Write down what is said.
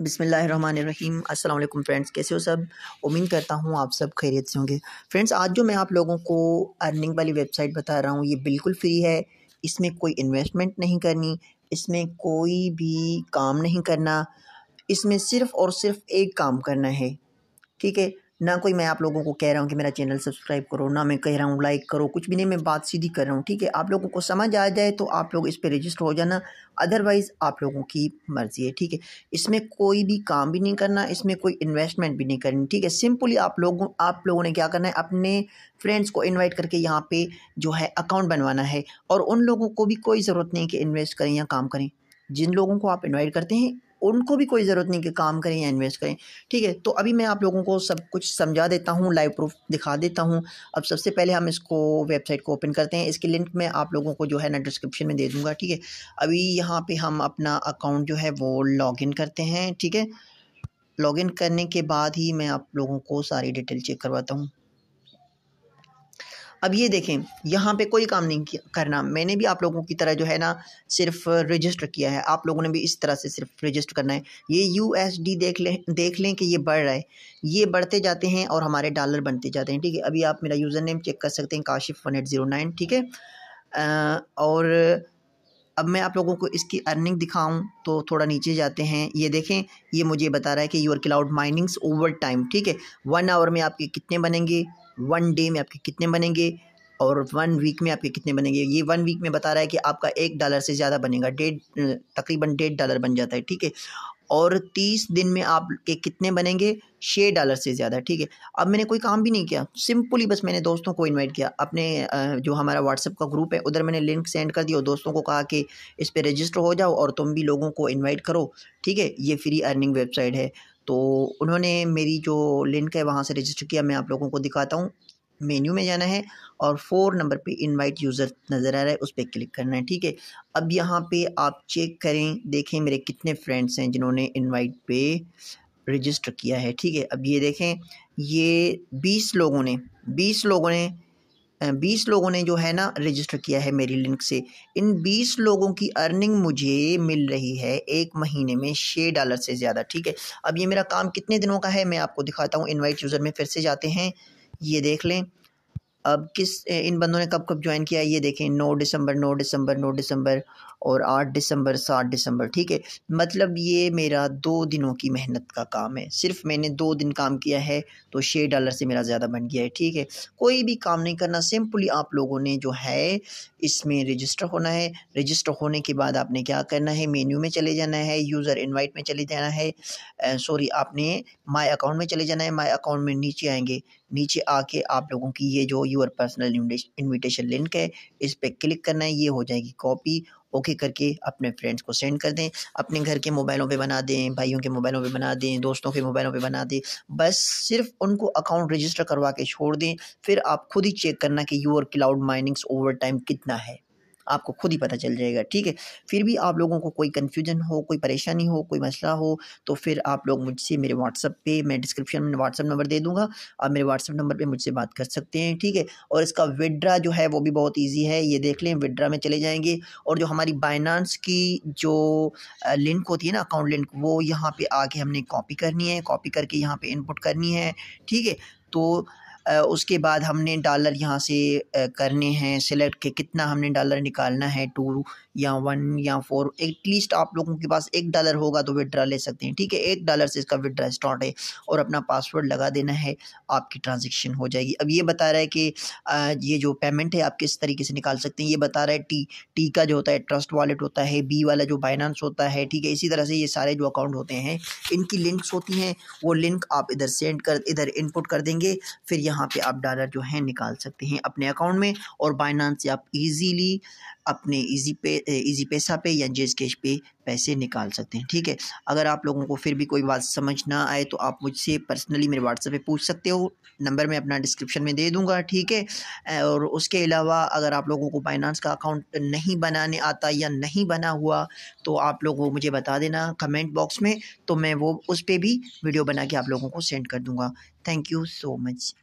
बिसमीम अल्लाम फ्रेंड्स, कैसे हो सब? उम्मीद करता हूँ आप सब खैरियत से होंगे। फ्रेंड्स, आज जो मैं आप लोगों को अर्निंग वाली वेबसाइट बता रहा हूँ, ये बिल्कुल फ्री है। इसमें कोई इन्वेस्टमेंट नहीं करनी, इसमें कोई भी काम नहीं करना, इसमें सिर्फ़ और सिर्फ़ एक काम करना है, ठीक है? ना कोई मैं आप लोगों को कह रहा हूँ कि मेरा चैनल सब्सक्राइब करो, ना मैं कह रहा हूँ लाइक करो, कुछ भी नहीं, मैं बात सीधी कर रहा हूँ, ठीक है? आप लोगों को समझ आ जाए तो आप लोग इस पर रजिस्टर हो जाना अदरवाइज़ आप लोगों की मर्ज़ी है, ठीक है? इसमें कोई भी काम भी नहीं करना, इसमें कोई इन्वेस्टमेंट भी नहीं करनी, ठीक है? सिंपली आप लोगों आप लोगों ने क्या करना है, अपने फ्रेंड्स को इन्वाइट करके यहाँ पे जो है अकाउंट बनवाना है और उन लोगों को भी कोई ज़रूरत नहीं कि इन्वेस्ट करें या काम करें। जिन लोगों को आप इनवाइट करते हैं उनको भी कोई ज़रूरत नहीं कि काम करें या इन्वेस्ट करें। ठीक है तो अभी मैं आप लोगों को सब कुछ समझा देता हूँ लाइव प्रूफ दिखा देता हूँ। अब सबसे पहले हम इसको वेबसाइट को ओपन करते हैं। इसकी लिंक मैं आप लोगों को जो है ना डिस्क्रिप्शन में दे दूँगा, ठीक है? अभी यहाँ पर हम अपना अकाउंट जो है वो लॉगिन करते हैं, ठीक है? लॉगिन करने के बाद ही मैं आप लोगों को सारी डिटेल चेक करवाता हूँ। अब ये देखें, यहाँ पे कोई काम नहीं करना। मैंने भी आप लोगों की तरह जो है ना, सिर्फ़ रजिस्टर किया है। आप लोगों ने भी इस तरह से सिर्फ़ रजिस्टर करना है। ये यू एस डी देख लें देख लें कि ये बढ़ रहा है। ये बढ़ते जाते हैं और हमारे डॉलर बनते जाते हैं, ठीक है? अभी आप मेरा यूज़र नेम चेक कर सकते हैं, Kashif one eight zero nine ठीक है? और अब मैं आप लोगों को इसकी अर्निंग दिखाऊँ तो थोड़ा नीचे जाते हैं। ये देखें, ये मुझे बता रहा है कि your cloud minings over time ठीक है? वन आवर में आपके कितने बनेंगे? वन डे में आपके कितने बनेंगे और वन वीक में आपके कितने बनेंगे? ये वन वीक में बता रहा है कि आपका एक डॉलर से ज़्यादा बनेगा, डेढ़, तकरीबन डेढ़ डॉलर बन जाता है, ठीक है? और तीस दिन में आप के कितने बनेंगे? छः डॉलर से ज़्यादा, ठीक है? अब मैंने कोई काम भी नहीं किया, सिंपली बस मैंने दोस्तों को इनवाइट किया। अपने जो हमारा व्हाट्सअप का ग्रुप है, उधर मैंने लिंक सेंड कर दिया और दोस्तों को कहा कि इस पर रजिस्टर हो जाओ और तुम भी लोगों को इनवाइट करो, ठीक है? ये फ्री अर्निंग वेबसाइट है। तो उन्होंने मेरी जो लिंक है वहाँ से रजिस्टर किया, मैं आप लोगों को दिखाता हूँ। मेन्यू में जाना है और फोर नंबर पे इनवाइट यूज़र नज़र आ रहा है, उस पर क्लिक करना है, ठीक है? अब यहाँ पे आप चेक करें, देखें मेरे कितने फ्रेंड्स हैं जिन्होंने इनवाइट पे रजिस्टर किया है, ठीक है? अब ये देखें, ये बीस लोगों ने, बीस लोगों ने बीस लोगों ने जो है ना रजिस्टर किया है मेरी लिंक से। इन बीस लोगों की अर्निंग मुझे मिल रही है एक महीने में छः डॉलर से ज़्यादा, ठीक है? अब ये मेरा काम कितने दिनों का है मैं आपको दिखाता हूँ। इनवाइट यूज़र में फिर से जाते हैं, ये देख लें। अब किस, इन बंदों ने कब कब ज्वाइन किया ये देखें। नौ दिसंबर नौ दिसंबर नौ दिसंबर। और आठ दिसंबर, सात दिसंबर, ठीक है? मतलब ये मेरा दो दिनों की मेहनत का काम है। सिर्फ़ मैंने दो दिन काम किया है तो छः डॉलर से मेरा ज़्यादा बन गया है, ठीक है? कोई भी काम नहीं करना सिंपली आप लोगों ने जो है, इसमें रजिस्टर होना है। रजिस्टर होने के बाद आपने क्या करना है? मेन्यू में चले जाना है यूज़र इन्वाइट में चले जाना है। सॉरी आपने माई अकाउंट में चले जाना है। माई अकाउंट में नीचे आएँगे। नीचे आके आप लोगों की ये जो यूर पर्सनल इन्विटेशन लिंक है, इस पर क्लिक करना है, ये हो जाएगी कॉपी ओके करके अपने फ्रेंड्स को सेंड कर दें, अपने घर के मोबाइलों पे बना दें, भाइयों के मोबाइलों पे बना दें, दोस्तों के मोबाइलों पे बना दें, बस सिर्फ़ उनको अकाउंट रजिस्टर करवा के छोड़ दें, फिर आप खुद ही चेक करना कि your cloud minings over time कितना है। आपको खुद ही पता चल जाएगा, ठीक है? फिर भी आप लोगों को कोई कन्फ्यूज़न हो, कोई परेशानी हो, कोई मसला हो तो फिर आप लोग मुझसे मेरे व्हाट्सअप पे, मैं डिस्क्रिप्शन में व्हाट्सअप नंबर दे दूँगा, आप मेरे व्हाट्सअप नंबर पे मुझसे बात कर सकते हैं, ठीक है? और इसका विड्रा जो है वो भी बहुत ईजी है, ये देख लें विड्रा में चले जाएँगे और जो हमारी बाइनांस की जो लिंक होती है ना अकाउंट लिंक वो यहाँ पर आके हमने कॉपी करनी है कॉपी करके यहाँ पर इनपुट करनी है, ठीक है? तो उसके बाद हमने डॉलर यहाँ से करने हैं सेलेक्ट के कितना हमने डॉलर निकालना है टू या वन या फोर एटलीस्ट आप लोगों के पास एक डॉलर होगा तो विड्रा ले सकते हैं, ठीक है? एक डॉलर से इसका विड्रा स्टार्ट है और अपना पासवर्ड लगा देना है, आपकी ट्रांजेक्शन हो जाएगी। अब ये बता रहा है कि ये जो पेमेंट है आप किस तरीके से निकाल सकते हैं, ये बता रहा है टी टी का जो होता है ट्रस्ट वॉलेट होता है बी वाला जो बाइनांस होता है, ठीक है? इसी तरह से ये सारे जो अकाउंट होते हैं, इनकी लिंक्स होती हैं, वो लिंक आप इधर सेंड कर, इधर इनपुट कर देंगे, फिर यहाँ पे आप डॉलर जो है निकाल सकते हैं अपने अकाउंट में और बाइनांस से आप इजीली अपने इजी पे इजी पैसा पे या जेज कैश पे पैसे निकाल सकते हैं, ठीक है? अगर आप लोगों को फिर भी कोई बात समझ ना आए तो आप मुझसे पर्सनली मेरे व्हाट्सएप पे पूछ सकते हो नंबर मैं अपना डिस्क्रिप्शन में दे दूँगा, ठीक है? और उसके अलावा अगर आप लोगों को बाइनांस का अकाउंट नहीं बनाने आता या नहीं बना हुआ तो आप लोग मुझे बता देना कमेंट बॉक्स में तो मैं वो उस पर भी वीडियो बना के आप लोगों को सेंड कर दूँगा। Thank you so much